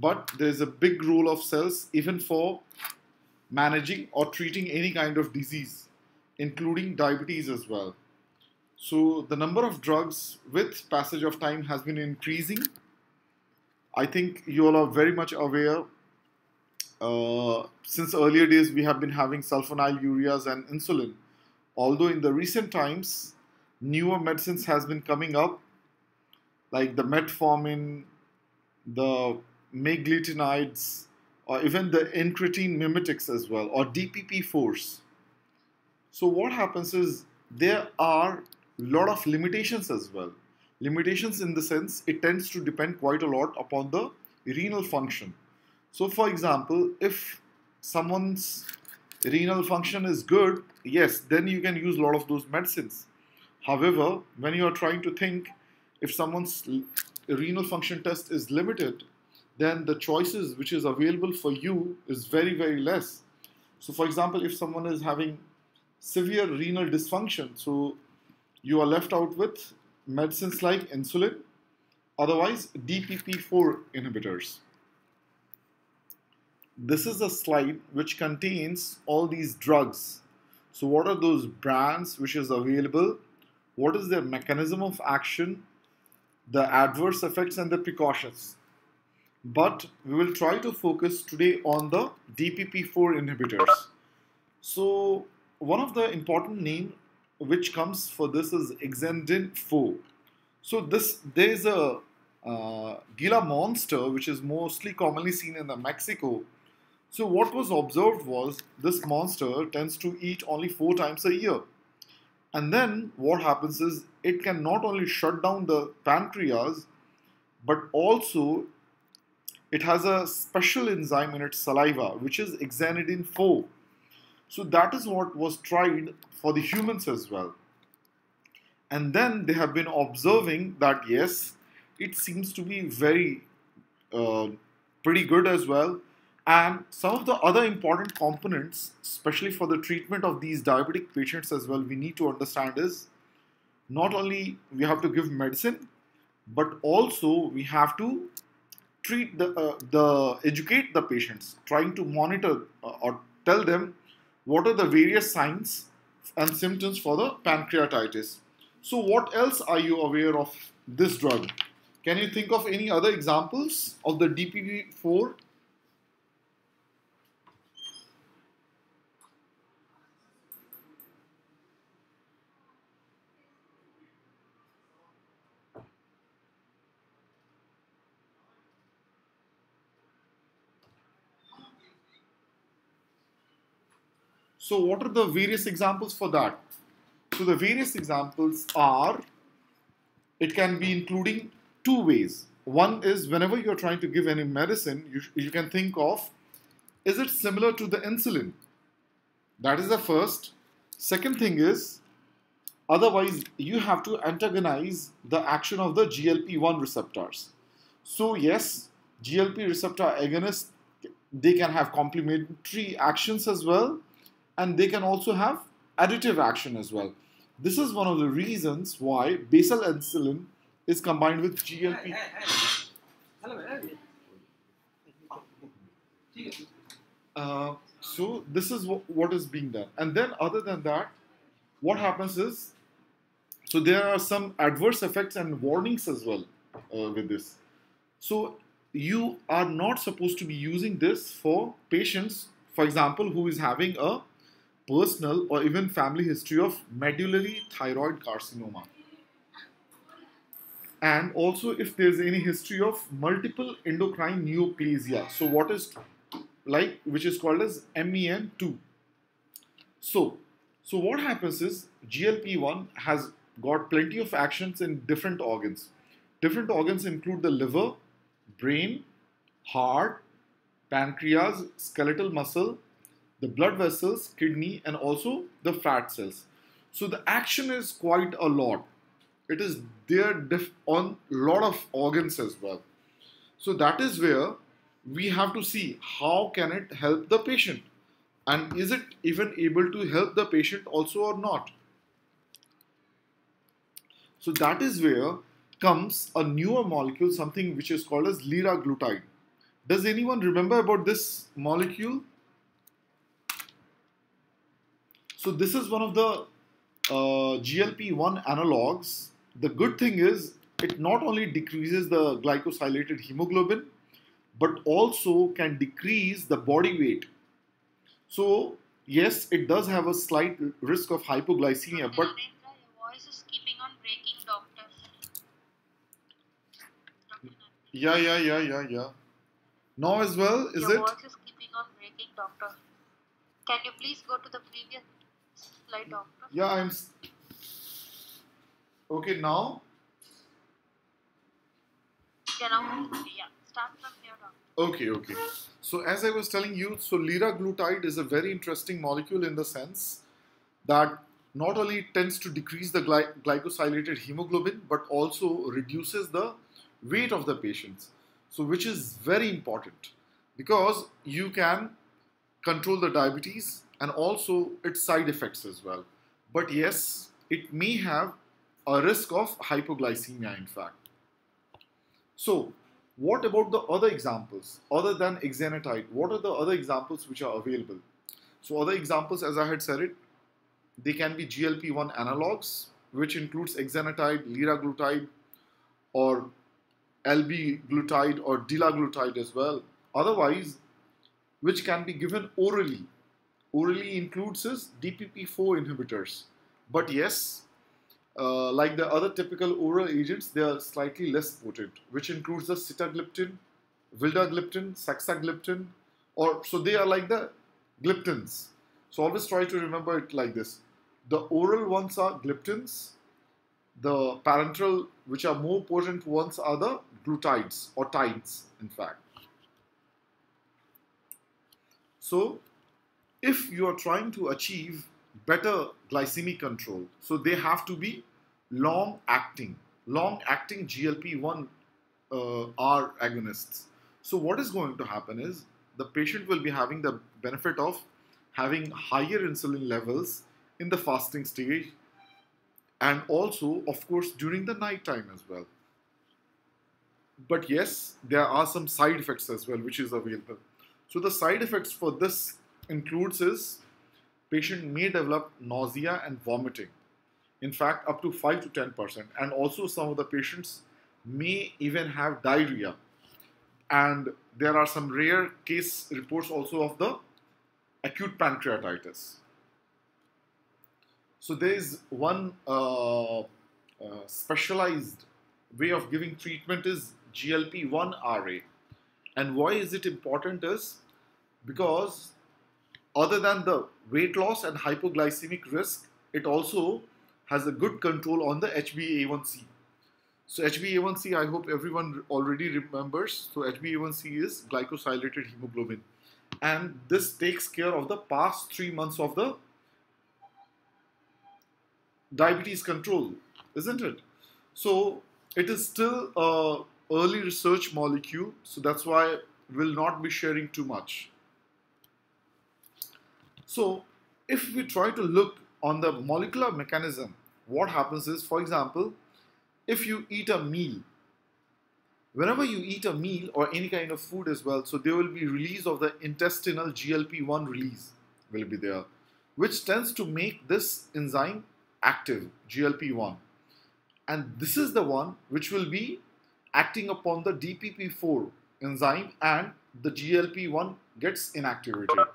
but there's a big role of cells even for managing or treating any kind of disease, including diabetes as well. So the number of drugs with passage of time has been increasing. I think you all are very much aware. Uh, since earlier days, we have been having sulfonylureas and insulin. Although in the recent times, newer medicines has been coming up, like the metformin, the meglitinides, or even the incretin mimetics as well, or DPP4s. So what happens is there are a lot of limitations as well. Limitations in the sense it tends to depend quite a lot upon the renal function. So for example, if someone's renal function is good, yes, then you can use a lot of those medicines. However, when you are trying to think if someone's renal function test is limited, then the choices which is available for you is very, very less. So, for example, if someone is having severe renal dysfunction, so you are left out with medicines like insulin, otherwise DPP4 inhibitors. This is a slide which contains all these drugs. So what are those brands which is available? What is their mechanism of action? The adverse effects and the precautions but we will try to focus today on the DPP4 inhibitors. So one of the important name which comes for this is Exendin 4. So this there is a uh, Gila monster which is mostly commonly seen in the Mexico. So what was observed was this monster tends to eat only four times a year. And then what happens is it can not only shut down the pancreas but also it has a special enzyme in its saliva, which is exendin 4. So that is what was tried for the humans as well. And then they have been observing that yes, it seems to be very uh, pretty good as well. And some of the other important components, especially for the treatment of these diabetic patients as well, we need to understand is not only we have to give medicine, but also we have to treat the, uh, the educate the patients, trying to monitor uh, or tell them what are the various signs and symptoms for the pancreatitis. So what else are you aware of this drug? Can you think of any other examples of the DPP4 So what are the various examples for that? So the various examples are, it can be including two ways. One is whenever you're trying to give any medicine, you, you can think of, is it similar to the insulin? That is the first. Second thing is, otherwise you have to antagonize the action of the GLP-1 receptors. So yes, GLP receptor agonists, they can have complementary actions as well and they can also have additive action as well. This is one of the reasons why basal insulin is combined with GLP. Uh, so this is what is being done. And then other than that, what happens is, so there are some adverse effects and warnings as well uh, with this. So you are not supposed to be using this for patients, for example, who is having a personal or even family history of medullary thyroid carcinoma. And also if there's any history of multiple endocrine neoplasia. So what is like, which is called as MEN2. So, so what happens is GLP-1 has got plenty of actions in different organs. Different organs include the liver, brain, heart, pancreas, skeletal muscle, the blood vessels, kidney, and also the fat cells. So the action is quite a lot. It is there on a lot of organs as well. So that is where we have to see how can it help the patient and is it even able to help the patient also or not. So that is where comes a newer molecule, something which is called as liraglutide. Does anyone remember about this molecule? So this is one of the uh, GLP-1 analogs. The good thing is it not only decreases the glycosylated hemoglobin, but also can decrease the body weight. So yes, it does have a slight risk of hypoglycemia, but your voice is keeping on breaking, doctor. yeah, yeah, yeah, yeah, yeah. Now as well, is your it? voice is keeping on breaking, doctor. Can you please go to the previous slide, doctor? Yeah, I'm. Okay, now. Yeah, now, yeah. Start from here, doctor. Okay, okay. So as I was telling you, so liraglutide is a very interesting molecule in the sense that not only tends to decrease the gly- glycosylated hemoglobin, but also reduces the weight of the patients. So which is very important because you can control the diabetes and also its side effects as well. But yes, it may have a risk of hypoglycemia, in fact. So, what about the other examples other than exenatide? What are the other examples which are available? So, other examples, as I had said it, they can be GLP-1 analogs, which includes exenatide, liraglutide, or albiglutide or dulaglutide as well. Otherwise, which can be given orally. Orally includes is DPP-4 inhibitors. But yes, uh, like the other typical oral agents, they are slightly less potent, which includes the sitagliptin, vildagliptin, saxagliptin, or so they are like the gliptins. So always try to remember it like this. The oral ones are gliptins. The parenteral, which are more potent ones, are the glutides or tides, in fact. So, if you are trying to achieve better glycemic control, so they have to be long acting, long acting GLP 1 uh, R agonists. So, what is going to happen is the patient will be having the benefit of having higher insulin levels in the fasting stage and also, of course, during the night time as well. But yes, there are some side effects as well, which is available. So the side effects for this includes is patient may develop nausea and vomiting. In fact, up to 5 to 10%. And also some of the patients may even have diarrhea. And there are some rare case reports also of the acute pancreatitis. So there is one uh, uh, specialized way of giving treatment is GLP-1 RA. And why is it important is because other than the weight loss and hypoglycemic risk, it also has a good control on the HbA1c. So HbA1c, I hope everyone already remembers. So HbA1c is glycosylated hemoglobin, and this takes care of the past three months of the diabetes control, isn't it? So it is still a early research molecule, so that's why we'll not be sharing too much. So if we try to look on the molecular mechanism, what happens is, for example, if you eat a meal, whenever you eat a meal or any kind of food as well, so there will be release of the intestinal GLP-1 release will be there, which tends to make this enzyme active, GLP-1. And this is the one which will be acting upon the DPP-4 enzyme and the GLP-1 gets inactivated.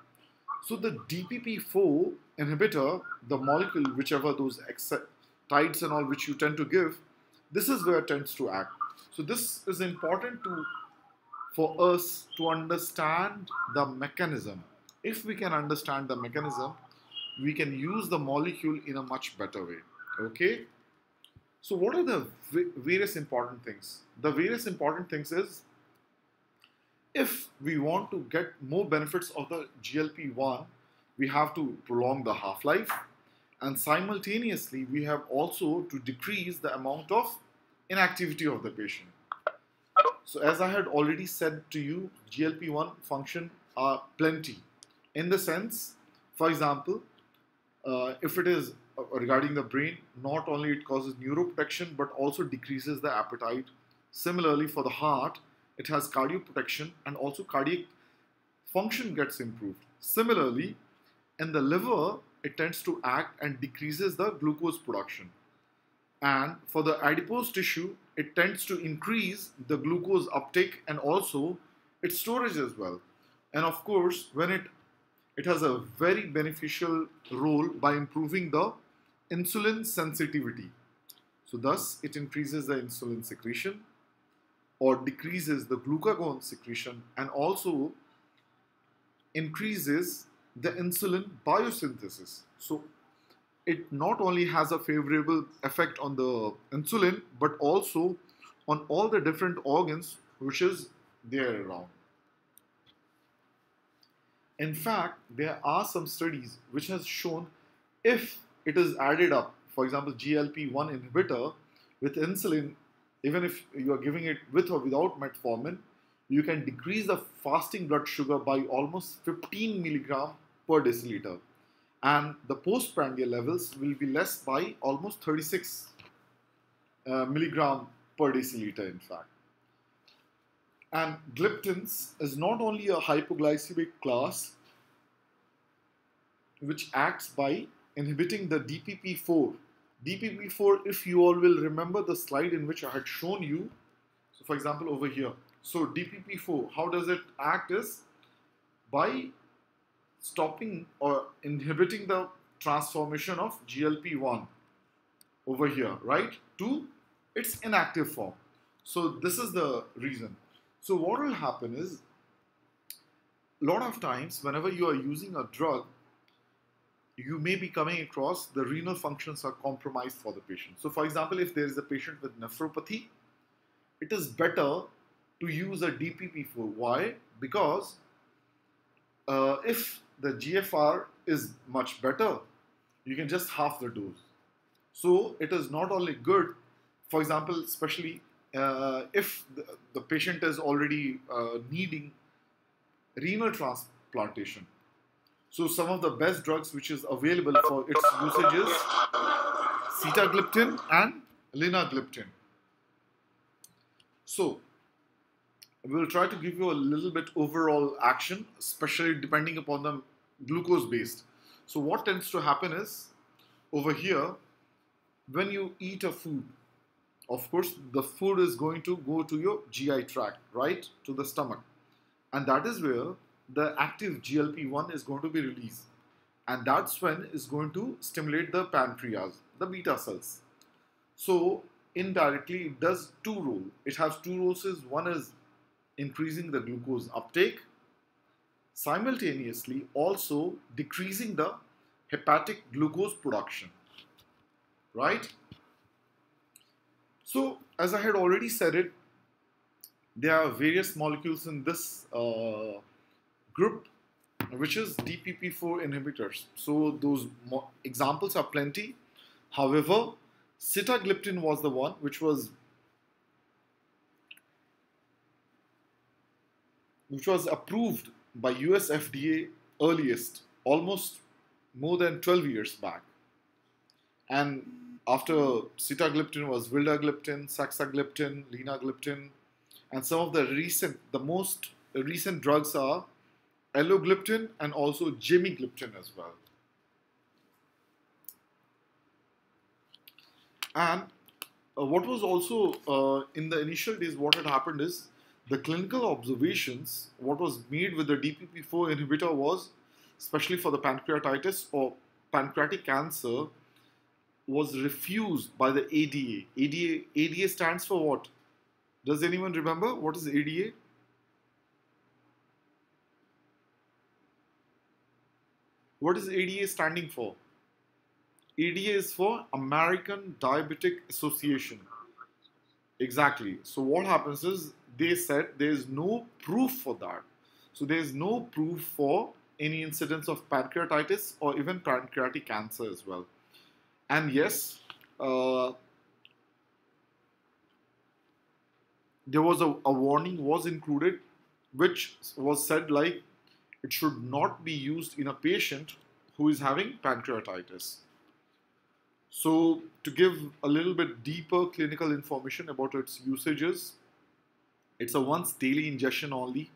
So the DPP-4 inhibitor, the molecule, whichever those tides and all which you tend to give, this is where it tends to act. So this is important to for us to understand the mechanism. If we can understand the mechanism, we can use the molecule in a much better way. Okay. So what are the various important things? The various important things is if we want to get more benefits of the GLP-1, we have to prolong the half-life and simultaneously we have also to decrease the amount of inactivity of the patient. So as I had already said to you, GLP-1 function are plenty. In the sense, for example, uh, if it is uh, regarding the brain, not only it causes neuroprotection but also decreases the appetite. Similarly, for the heart, it has cardio protection and also cardiac function gets improved. Similarly, in the liver, it tends to act and decreases the glucose production. And for the adipose tissue, it tends to increase the glucose uptake and also its storage as well. And of course, when it it has a very beneficial role by improving the insulin sensitivity. So thus it increases the insulin secretion or decreases the glucagon secretion and also increases the insulin biosynthesis. So it not only has a favorable effect on the insulin but also on all the different organs which is there around. In fact, there are some studies which has shown if it is added up, for example, GLP-1 inhibitor with insulin, even if you are giving it with or without metformin, you can decrease the fasting blood sugar by almost 15 milligram per deciliter. And the postprandial levels will be less by almost 36 uh, milligram per deciliter, in fact. And gliptins is not only a hypoglycemic class which acts by inhibiting the DPP4. DPP4, if you all will remember the slide in which I had shown you, so for example over here, so DPP4, how does it act is by stopping or inhibiting the transformation of GLP-1 over here, right, to its inactive form. So this is the reason. So what will happen is, a lot of times whenever you are using a drug, you may be coming across the renal functions are compromised for the patient. So for example, if there is a patient with nephropathy, it is better to use a DPP4. Why? Because uh, if the GFR is much better, you can just half the dose. So it is not only good, for example, especially uh, if the, the, patient is already uh, needing renal transplantation. So some of the best drugs which is available for its usage is sitagliptin and linagliptin. So we'll try to give you a little bit overall action, especially depending upon the glucose based. So what tends to happen is over here, when you eat a food, of course, the food is going to go to your GI tract, right, to the stomach. And that is where the active GLP-1 is going to be released. And that's when it's going to stimulate the pancreas, the beta cells. So indirectly, it does two roles. It has two roles. One is increasing the glucose uptake, simultaneously also decreasing the hepatic glucose production. Right? So, as I had already said it, there are various molecules in this uh, group which is DPP4 inhibitors. So those examples are plenty. However, sitagliptin was the one which was which was approved by US FDA earliest, almost more than 12 years back. And after sitagliptin was vildagliptin, saxagliptin, linagliptin, and some of the recent, the most recent drugs are elogliptin and also gemigliptin as well. And uh, what was also uh, in the initial days, what had happened is the clinical observations, what was made with the DPP4 inhibitor was, especially for the pancreatitis or pancreatic cancer, was refused by the ADA. ADA, ADA stands for what? Does anyone remember? What is ADA? What is ADA standing for? ADA is for American Diabetic Association. Exactly. So what happens is they said there is no proof for that. So there is no proof for any incidence of pancreatitis or even pancreatic cancer as well. And yes, uh, there was a, a warning was included which was said like it should not be used in a patient who is having pancreatitis. So, to give a little bit deeper clinical information about its usages, it's a once daily ingestion only.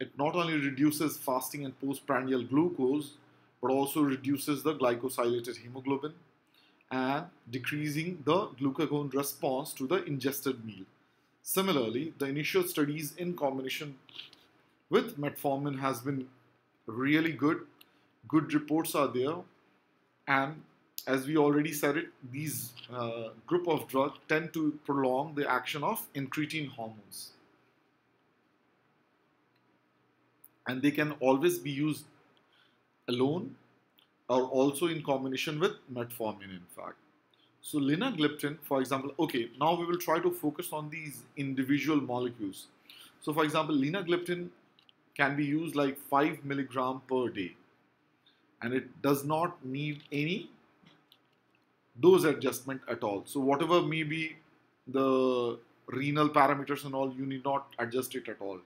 It not only reduces fasting and postprandial glucose, but also reduces the glycosylated hemoglobin and decreasing the glucagon response to the ingested meal. Similarly, the initial studies in combination with metformin has been really good. Good reports are there, and as we already said it, these uh, group of drugs tend to prolong the action of incretin hormones. And they can always be used alone or also in combination with metformin, in fact. So linagliptin, for example, okay, now we will try to focus on these individual molecules. So for example, linagliptin can be used like 5 milligram per day and it does not need any dose adjustment at all. So whatever may be the renal parameters and all, you need not adjust it at all.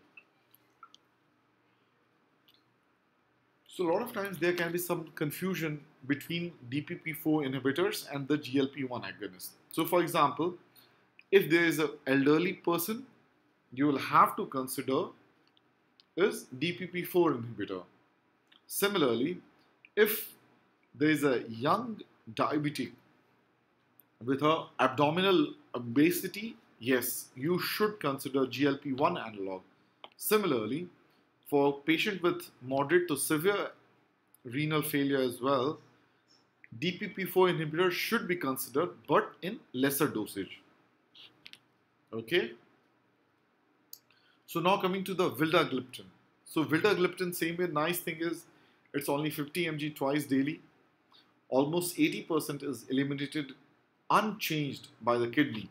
So a lot of times there can be some confusion between DPP4 inhibitors and the GLP-1 agonist. So for example, if there is an elderly person, you will have to consider is DPP4 inhibitor. Similarly, if there is a young diabetic with a abdominal obesity, yes, you should consider GLP-1 analog. Similarly, for patient with moderate to severe renal failure as well, DPP-4 inhibitor should be considered, but in lesser dosage. Okay. So now coming to the vildagliptin. So vildagliptin, same way, nice thing is it's only 50 mg twice daily. Almost 80% is eliminated unchanged by the kidney.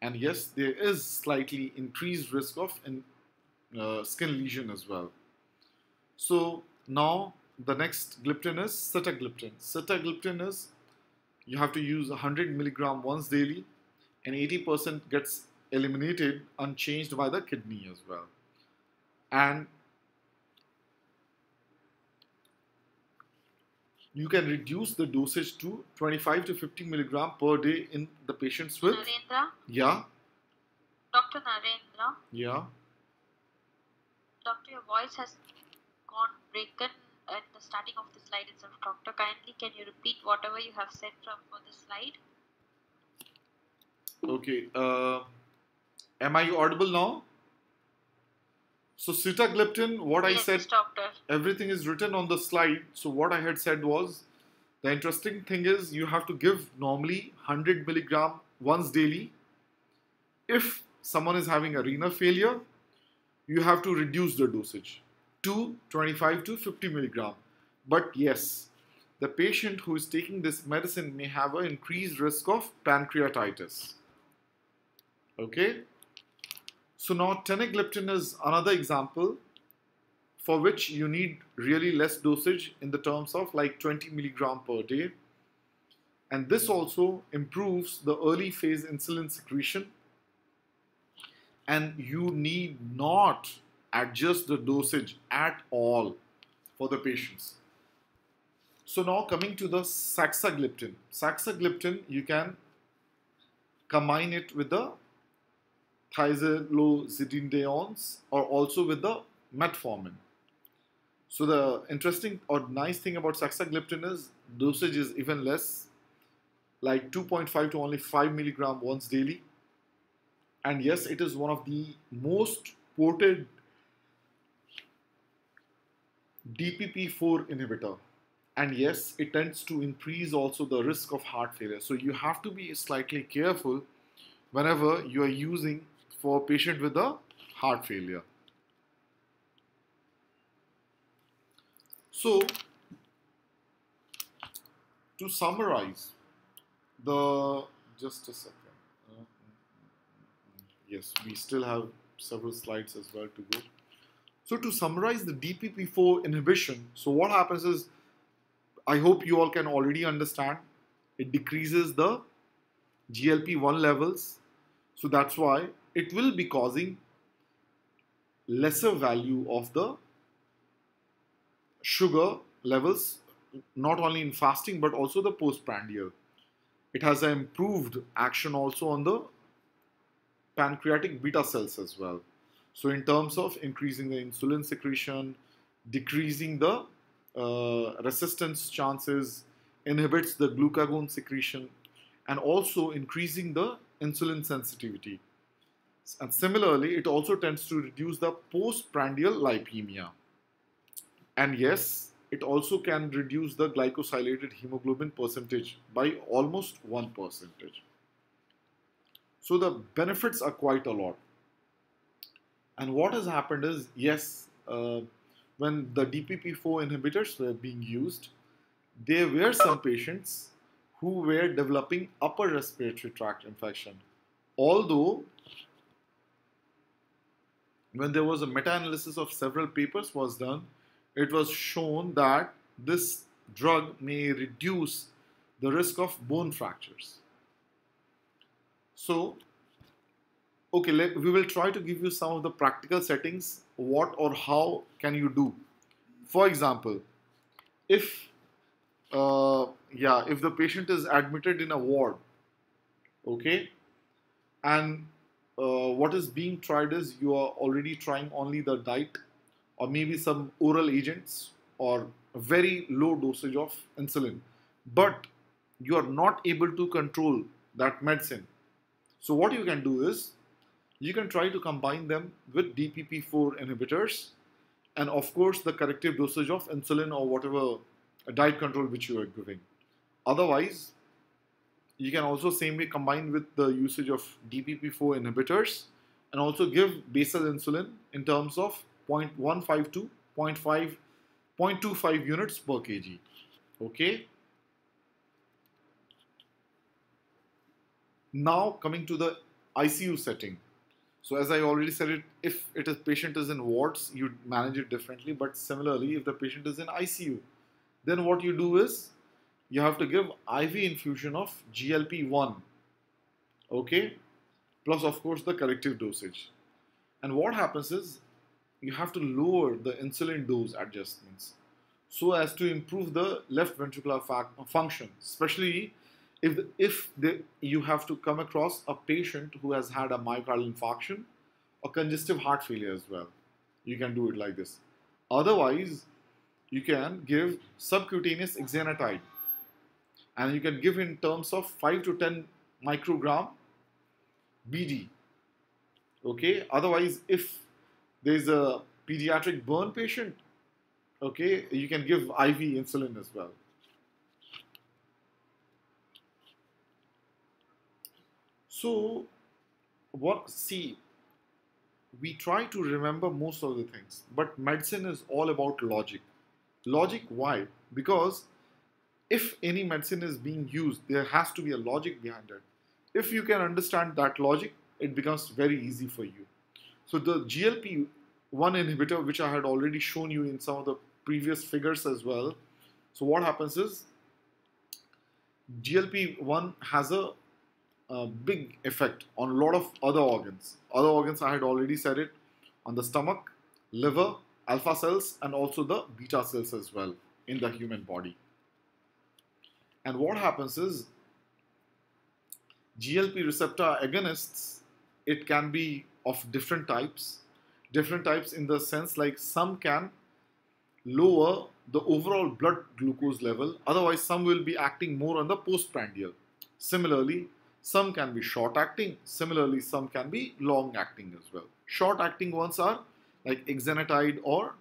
And yes, there is slightly increased risk of in, uh, skin lesion as well. So now the next gliptin is sitagliptin. Sitagliptin is you have to use 100 milligram once daily and 80% gets eliminated unchanged by the kidney as well. And you can reduce the dosage to 25 to 50 milligram per day in the patients with Narendra? yeah Dr. Narendra? yeah Doctor, your voice has gone broken at the starting of the slide itself. Doctor, kindly can you repeat whatever you have said from for the slide? okay uh, am i audible now so sitagliptin what i said doctor. everything is written on the slide. So what I had said was the interesting thing is you have to give normally 100 milligram once daily. If someone is having a renal failure, you have to reduce the dosage to 25 to 50 milligram. But yes, the patient who is taking this medicine may have an increased risk of pancreatitis. Okay. So now teneligliptin is another example for which you need really less dosage in the terms of like 20 milligram per day. And this also improves the early phase insulin secretion. And you need not adjust the dosage at all for the patients. So now coming to the saxagliptin. Saxagliptin, you can combine it with the thiazolidinediones or also with the metformin. So the interesting or nice thing about saxagliptin is dosage is even less, like 2.5 to only 5 milligram once daily. And yes, it is one of the most potent DPP4 inhibitor. And yes, it tends to increase also the risk of heart failure. So you have to be slightly careful whenever you are using for patient with a heart failure. So, to summarize, the just a second. Yes, we still have several slides as well to go. So, to summarize the DPP4 inhibition, so what happens is, I hope you all can already understand, it decreases the GLP-1 levels. So that's why it will be causing lesser value of the sugar levels not only in fasting but also the postprandial It has an improved action also on the pancreatic beta cells as well. So, in terms of increasing the insulin secretion, decreasing the uh, resistance chances, inhibits the glucagon secretion, and also increasing the insulin sensitivity. And similarly, it also tends to reduce the postprandial lipemia. And yes, it also can reduce the glycosylated hemoglobin percentage by almost 1 percentage. So the benefits are quite a lot. And what has happened is, yes, uh, when the DPP4 inhibitors were being used, there were some patients who were developing upper respiratory tract infection. Although, when there was a meta-analysis of several papers was done, it was shown that this drug may reduce the risk of bone fractures. So, okay, let, we will try to give you some of the practical settings. What or how can you do? For example, if uh, yeah, if the patient is admitted in a ward, okay, and uh, what is being tried is you are already trying only the diet or maybe some oral agents or very low dosage of insulin, but you are not able to control that medicine. So, what you can do is you can try to combine them with DPP4 inhibitors and, of course, the corrective dosage of insulin or whatever diet control which you are giving. Otherwise, you can also same way combine with the usage of DPP4 inhibitors and also give basal insulin in terms of 0.15 to 0.5, 0.25 units per kg. Okay. Now coming to the ICU setting. So as I already said it, if it is patient is in wards, you manage it differently. But similarly, if the patient is in ICU, then what you do is you have to give IV infusion of GLP-1, okay, plus of course the corrective dosage. And what happens is you have to lower the insulin dose adjustments so as to improve the left ventricular function, especially if if you have to come across a patient who has had a myocardial infarction or congestive heart failure as well. You can do it like this. Otherwise, you can give subcutaneous exenatide and you can give in terms of 5 to 10 microgram BD. Okay, otherwise, if there's a pediatric burn patient, okay, you can give IV insulin as well. So, what see, we try to remember most of the things, but medicine is all about logic. Logic, why? Because if any medicine is being used, there has to be a logic behind it. If you can understand that logic, it becomes very easy for you. So the GLP-1 inhibitor, which I had already shown you in some of the previous figures as well. So what happens is GLP-1 has a, a, big effect on a lot of other organs. Other organs, I had already said it, on the stomach, liver, alpha cells and also the beta cells as well in the human body. And what happens is GLP receptor agonists, it can be of different types. Different types in the sense like some can lower the overall blood glucose level, otherwise, some will be acting more on the postprandial. Similarly, some can be short acting, similarly, some can be long acting as well. Short acting ones are like exenatide or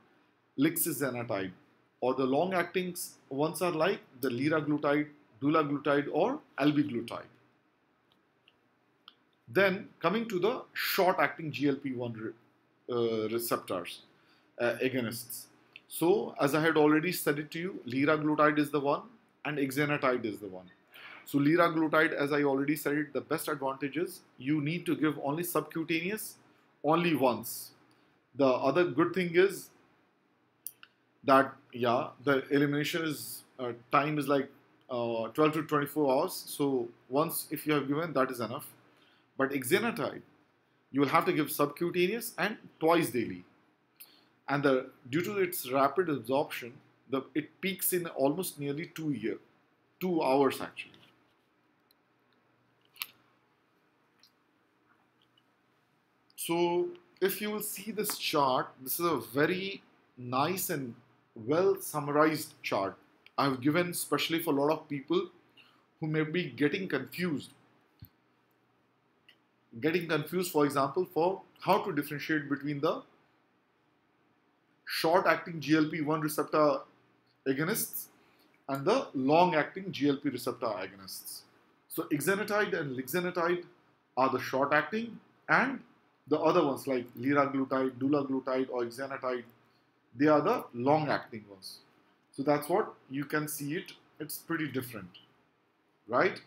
lixisenatide. Or the long acting ones are like the liraglutide, dulaglutide or albiglutide. Then coming to the short acting GLP-1 re, uh, receptors, uh, agonists. So as I had already said it to you, liraglutide is the one and exenatide is the one. So liraglutide, as I already said it, the best advantage is you need to give only subcutaneous only once the other good thing is that yeah the elimination is uh, time is like uh, 12 to 24 hours. So once if you have given that is enough. But exenatide you will have to give subcutaneous and twice daily. And the, due to its rapid absorption the, it peaks in almost nearly two year two hours actually. So if you will see this chart this is a very nice and well summarized chart. I've given especially for a lot of people who may be getting confused. Getting confused, for example, for how to differentiate between the short acting GLP 1 receptor agonists and the long acting GLP receptor agonists. So, exenatide and lixisenatide are the short acting, and the other ones like liraglutide, dulaglutide, or exenatide, they are the long acting ones. So, that's what you can see it, it's pretty different, right?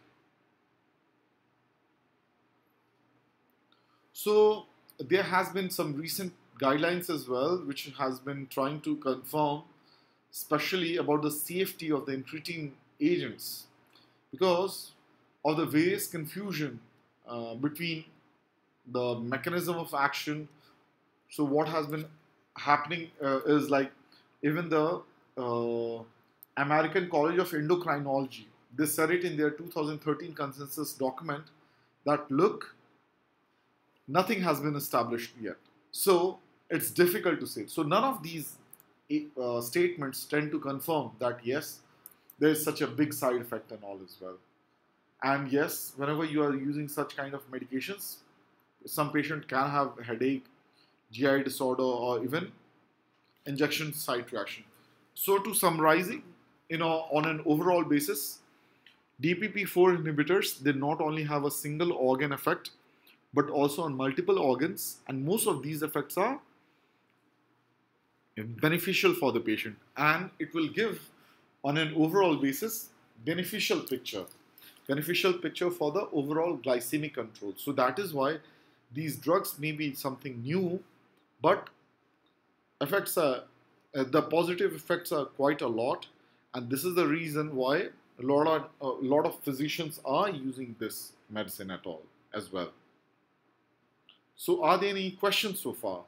So, there has been some recent guidelines as well, which has been trying to confirm, especially about the safety of the incretin agents, because of the various confusion uh, between the mechanism of action. So what has been happening uh, is like even the uh, American College of Endocrinology, they said it in their 2013 consensus document that look, nothing has been established yet. So it's difficult to say. So none of these uh, statements tend to confirm that yes, there is such a big side effect and all as well. And yes, whenever you are using such kind of medications, some patient can have headache, GI disorder, or even injection site reaction. So to summarizing, you know, on an overall basis, DPP-4 inhibitors, they not only have a single organ effect, but also on multiple organs, and most of these effects are beneficial for the patient and it will give on an overall basis beneficial picture beneficial picture for the overall glycemic control so that is why these drugs may be something new but effects are uh, the positive effects are quite a lot. And this is the reason why a lot of a lot of physicians are using this medicine at all as well. So are there any questions so far